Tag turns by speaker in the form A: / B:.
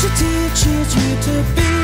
A: She teaches you to be